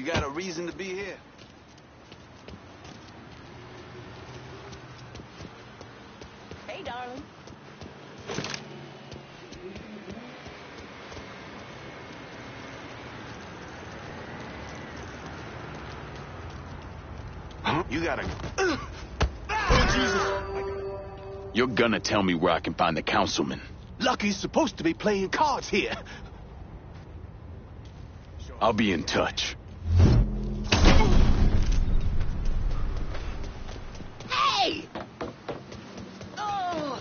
You got a reason to be here? Hey, darling. Huh? You gotta... Oh, You're gonna tell me where I can find the councilman. Lucky's supposed to be playing cards here. I'll be in touch. Hey! Oh!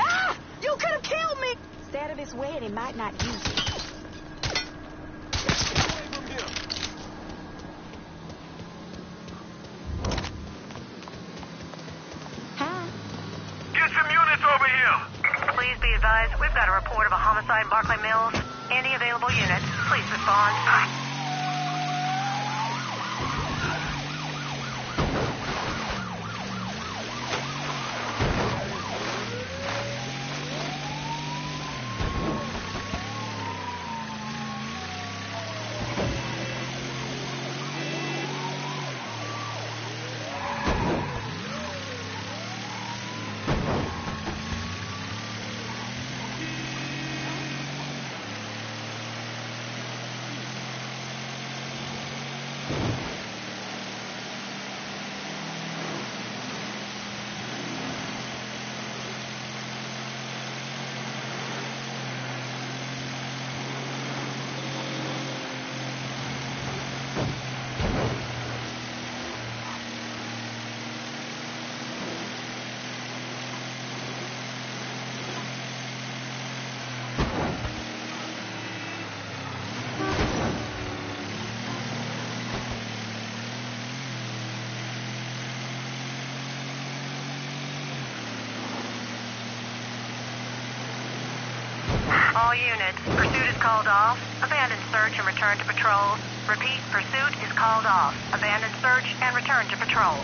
Ah! You could have killed me! Out of his way and he might not use it. Away from him. Hi. Get some units over here! Please be advised, we've got a report of a homicide in Barclay Mills. Any available units, please respond. All units, pursuit is called off. Abandon search and return to patrol. Repeat, pursuit is called off. Abandon search and return to patrol.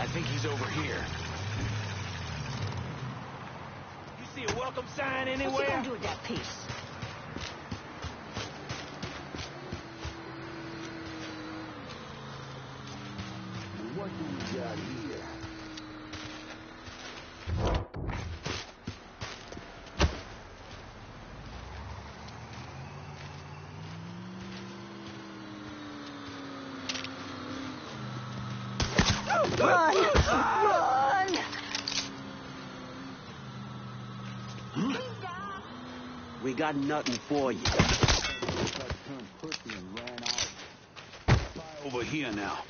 I think he's over here. You see a welcome sign What you gonna do with that piece? What do we got here? Hmm? We got nothing for you. Over here now.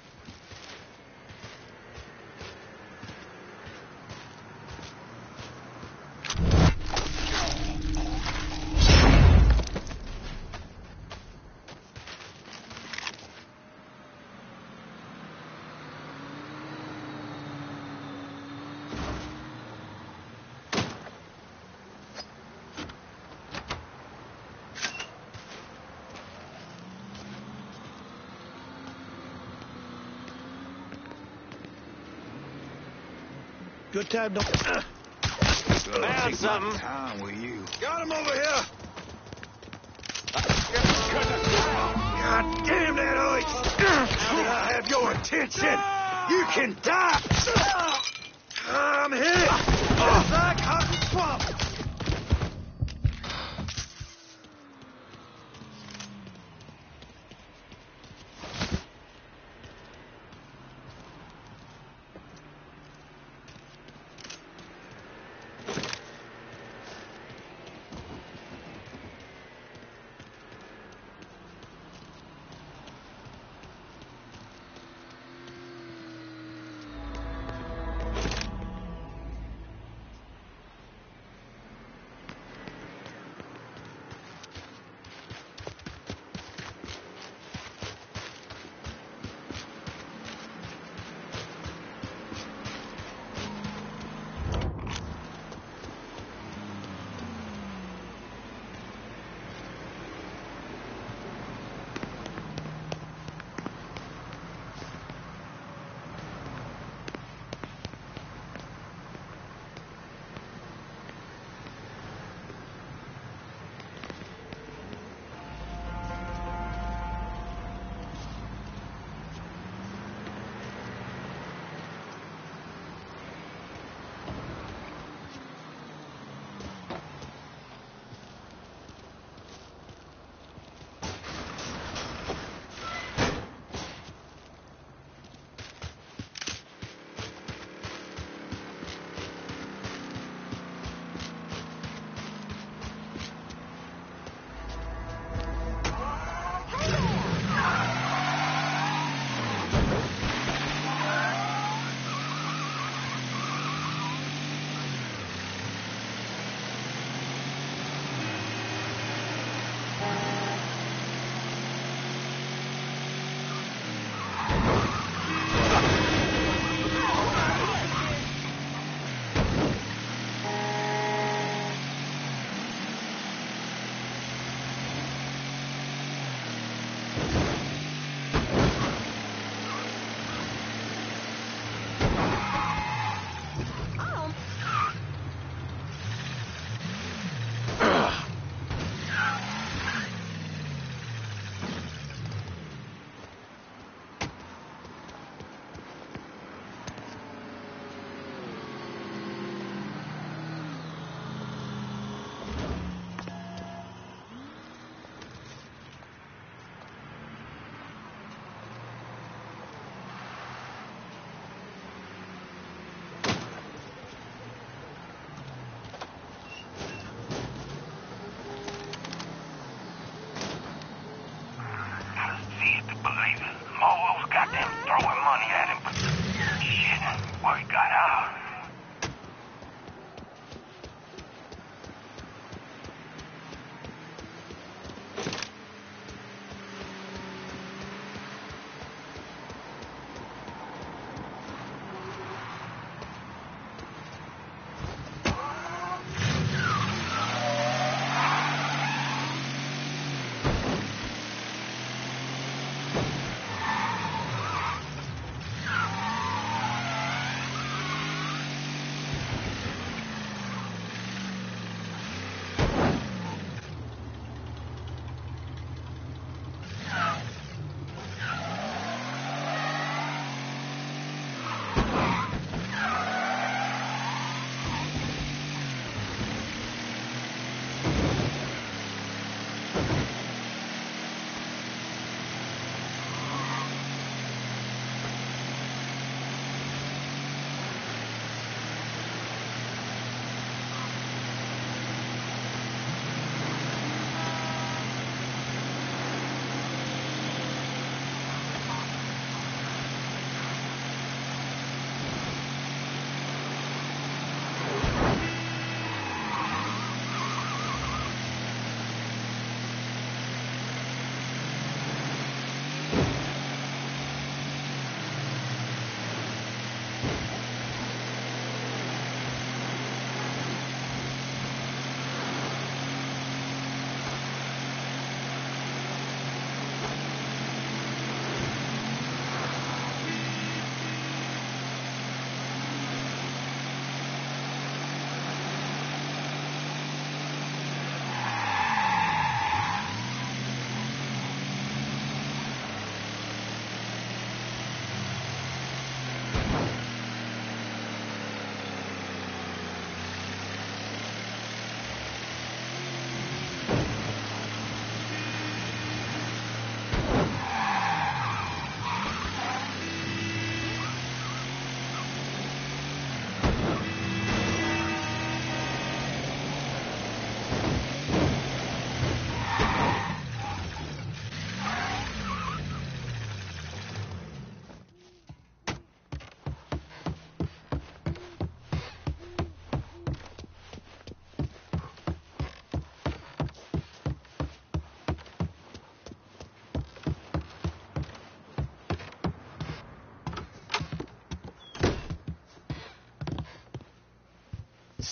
Good time to... Uh, Found something. Time with you. Got him over here. God damn that that I have your attention, you can die! I'm hit! Just like cotton swamp!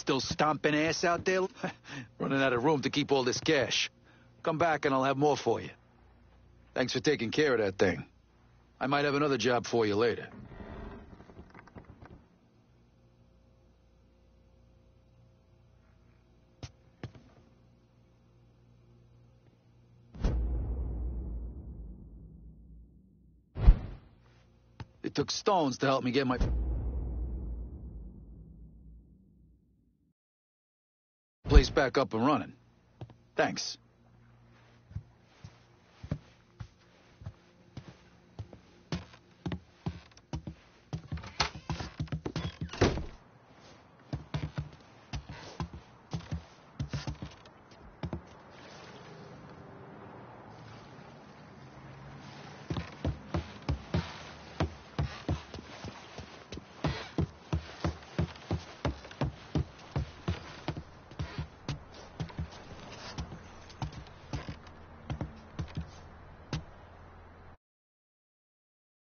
Still stomping ass out there? Running out of room to keep all this cash. Come back and I'll have more for you. Thanks for taking care of that thing. I might have another job for you later. It took stones to help me get my... back up and running. Thanks.